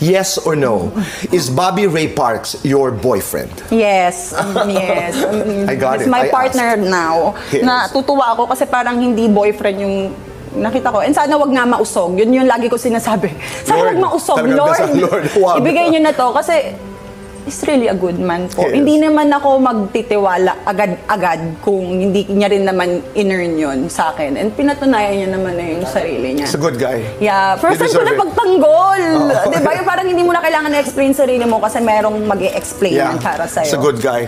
Yes or no? Is Bobby Ray Parks your boyfriend? Yes, um, yes. Um, I got he's it. my I partner now. Yes. Na tutuwa ako kasi parang hindi boyfriend yung nakita ko. And sana wag nga mausog. Yun yung lagi ko sinasabi. Sana Lord, wag mausog, Lord. dasal, Lord. Ibigay nyo na to kasi is really a good man po. Yes. Hindi naman ako magtitiwala agad-agad kung hindi niya rin naman in-earn yun sa akin. And pinatunayan niya naman na yung sarili niya. He's a good guy. Yeah, first time ko na pagtanggol. Oo. Di ba? Yung parang hindi mo na kailangan na-explain sarili mo kasi merong mag explain Yeah, para sa'yo. he's a good guy.